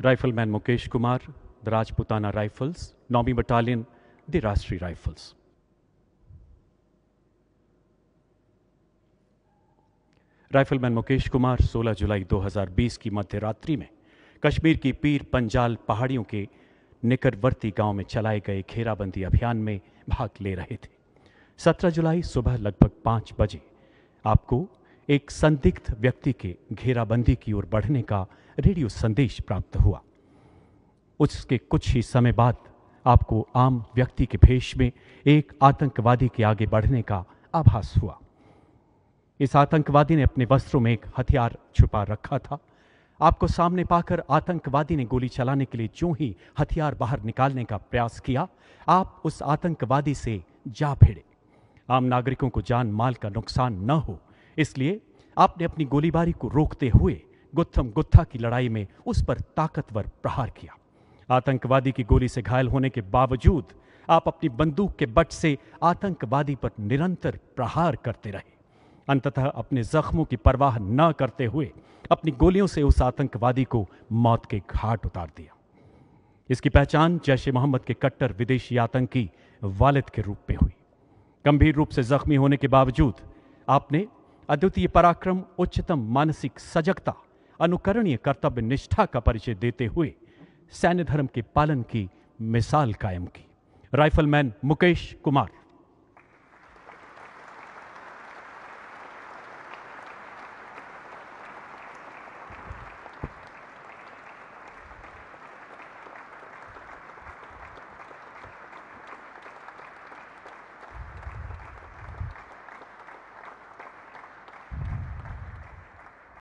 Rifleman Mukesh Kumar, the Rajputana Rifles, Nomi Battalion, the Rashtriya Rifles. Rifleman Mukesh Kumar 16 जुलाई 2020 की मध्य रात्रि में कश्मीर की पीर पंजाल पहाड़ियों के निकटवर्ती गाँव में चलाए गए घेराबंदी अभियान में भाग ले रहे थे 17 जुलाई सुबह लगभग पाँच बजे आपको एक संदिग्ध व्यक्ति के घेराबंदी की ओर बढ़ने का रेडियो संदेश प्राप्त हुआ। उसके कुछ ही समय बाद आपको आम व्यक्ति के भेष में एक आतंकवादी के आगे बढ़ने का आभास हुआ। इस आतंकवादी ने अपने वस्त्रों में एक हथियार छुपा रखा था। आपको सामने पाकर आतंकवादी ने गोली चलाने के लिए जो ही हथियार बाहर निकालने का प्रयास किया, आप उस आतंकवादी से जा भिड़े। आम नागरिकों को जान माल का नुकसान न हो इसलिए आपने अपनी गोलीबारी को रोकते हुए गुत्थम गुत्था की लड़ाई में उस पर ताकतवर प्रहार किया। आतंकवादी की गोली से घायल होने के बावजूद आप अपनी बंदूक के बट से आतंकवादी पर निरंतर प्रहार करते रहे। अंततः अपने जख्मों की परवाह न करते हुए अपनी गोलियों से उस आतंकवादी को मौत के घाट उतार दिया। इसकी पहचान जैश मोहम्मद के कट्टर विदेशी आतंकी वालिद के रूप में हुई। गंभीर रूप से जख्मी होने के बावजूद आपने अद्वितीय पराक्रम, उच्चतम मानसिक सजगता, अनुकरणीय कर्तव्य निष्ठा का परिचय देते हुए सैन्य धर्म के पालन की मिसाल कायम की। राइफलमैन मुकेश कुमार।